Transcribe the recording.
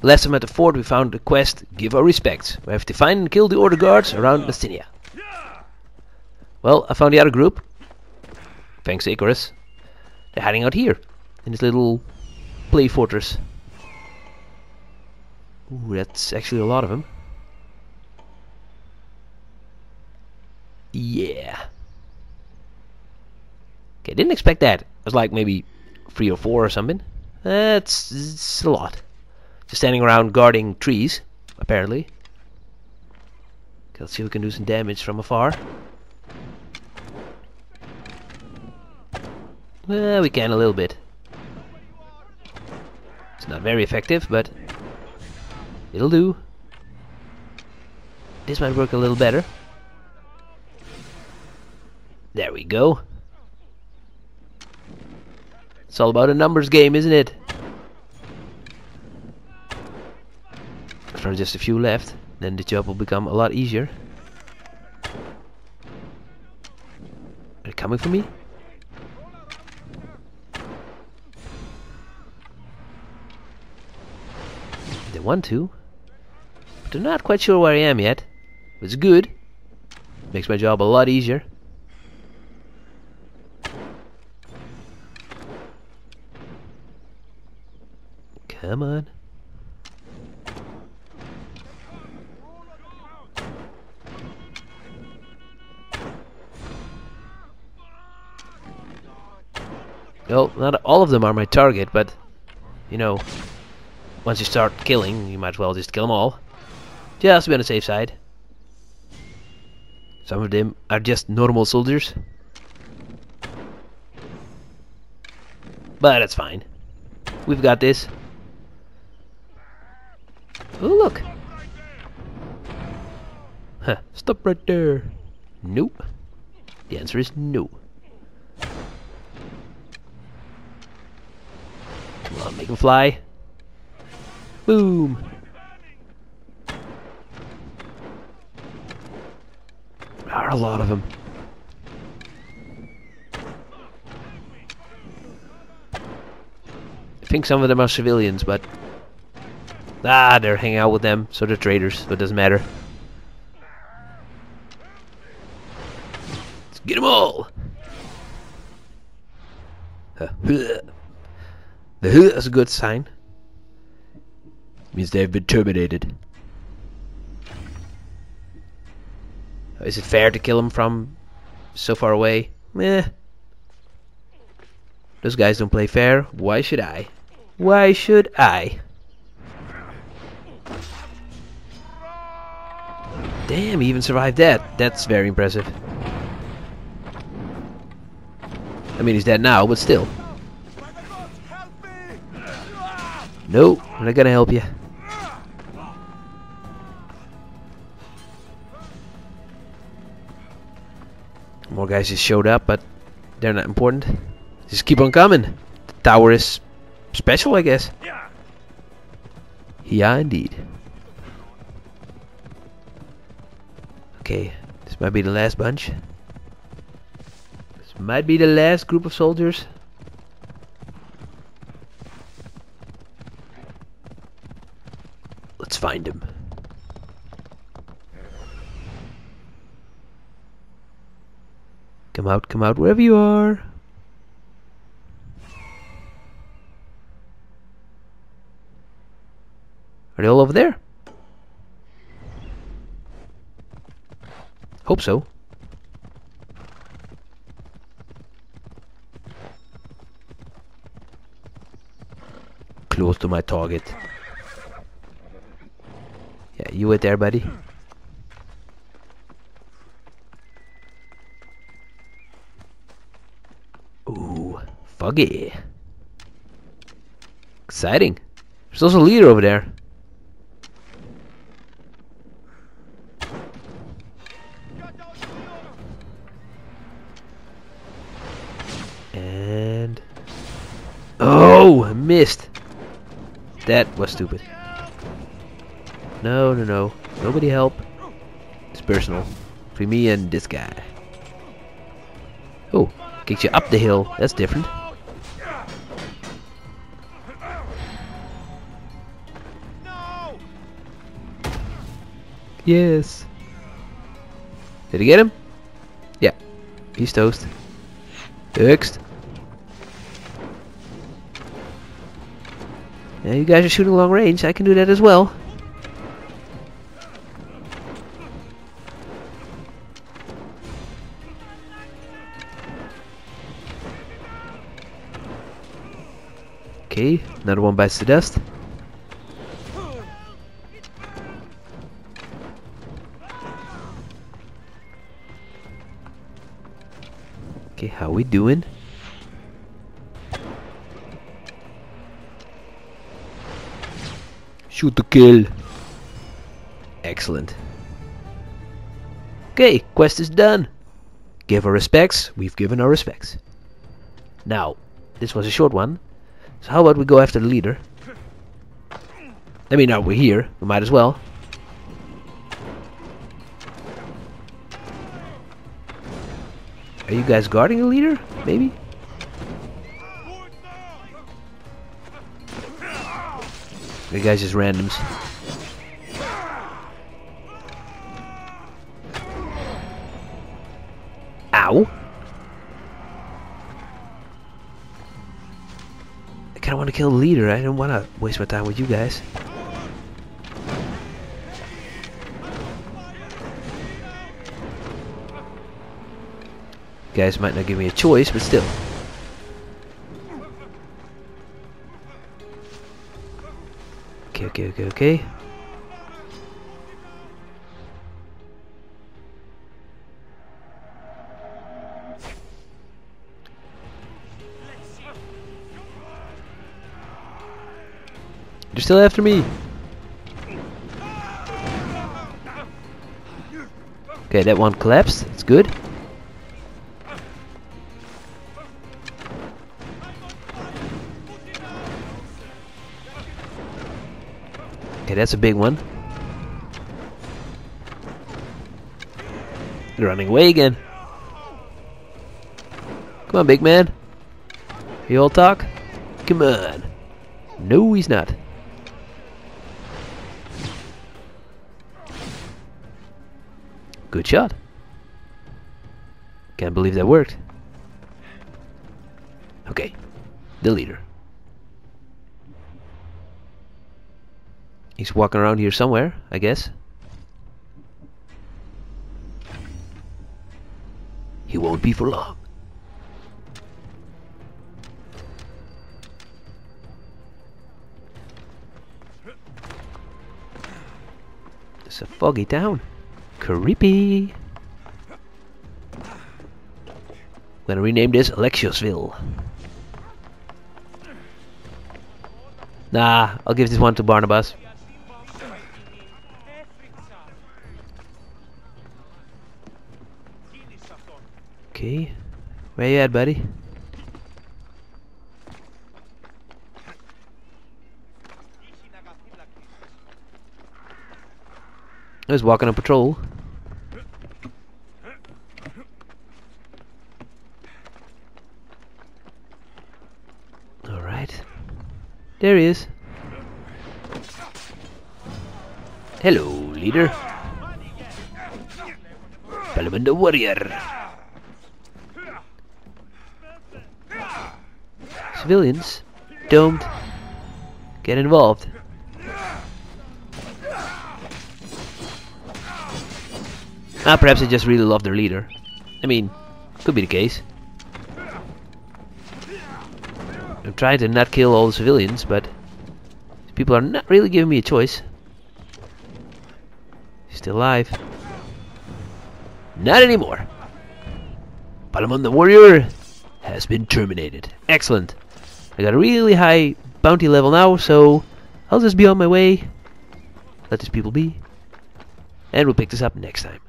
Last time at the fort we found the quest Give Our Respects. We have to find and kill the Order Guards around Messenia. Well, I found the other group. Thanks Icarus. They're hiding out here. In this little play fortress. Ooh, that's actually a lot of them. Yeah. Okay, didn't expect that. It was like maybe three or four or something. That's it's a lot. Just standing around guarding trees, apparently. Okay, let's see if we can do some damage from afar. Well, we can a little bit. It's not very effective, but it'll do. This might work a little better. There we go. It's all about a numbers game, isn't it? There are just a few left, then the job will become a lot easier. Are they coming for me? They want to, but they're not quite sure where I am yet. It's good. Makes my job a lot easier. Come on. Well, not all of them are my target, but, you know, once you start killing, you might as well just kill them all. Just be on the safe side. Some of them are just normal soldiers. But it's fine. We've got this. Oh, look. Huh, stop right there. Nope. The answer is no. Come on, make him fly. Boom. There are a lot of them. I think some of them are civilians, but ah, they're hanging out with them, so they're traitors. So it doesn't matter. Let's get them all. Uh, the that's a good sign. Means they've been terminated. Is it fair to kill them from so far away? Meh. Those guys don't play fair. Why should I? Why should I? Damn, he even survived that. That's very impressive. I mean, he's dead now, but still. No, I'm not gonna help you. More guys just showed up, but they're not important. Just keep on coming. The tower is special, I guess. Yeah, indeed. Okay, this might be the last bunch. This might be the last group of soldiers. Find him. Come out, come out, wherever you are. Are they all over there? Hope so. Close to my target. You wait there, buddy. Ooh, foggy. Exciting. There's also a leader over there. And... Oh, missed. That was stupid. No, no, no. Nobody help. It's personal. Between me and this guy. Oh, kicks you up the hill. That's different. Yes. Did he get him? Yeah. He's toast. Next. Yeah, you guys are shooting long range. I can do that as well. Okay, another one bites the dust. Okay, how we doing? Shoot to kill. Excellent. Okay, quest is done. Give our respects. We've given our respects. Now, this was a short one. So how about we go after the leader? I mean, now we're here. We might as well. Are you guys guarding the leader? Maybe? You guys just randoms. Ow! Kinda wanna kill the leader. I don't wanna waste my time with you guys. guys might not give me a choice, but still. Okay, okay, okay, okay. You're still after me. Okay, that one collapsed. It's good. Okay, that's a big one. They're running away again. Come on, big man. You all talk? Come on. No, he's not. Good shot. Can't believe that worked. Okay. The leader. He's walking around here somewhere, I guess. He won't be for long. It's a foggy town. Creepy. Gonna rename this Alexiosville. Nah, I'll give this one to Barnabas. Okay. Where you at, buddy? I was walking on patrol. Alright. There he is. Hello, leader. Palamon the warrior. Civilians don't get involved. Ah, perhaps they just really love their leader. I mean, could be the case. I'm trying to not kill all the civilians, but people are not really giving me a choice. Still alive. Not anymore. Palamon the warrior has been terminated. Excellent. I got a really high bounty level now, so I'll just be on my way. Let these people be. And we'll pick this up next time.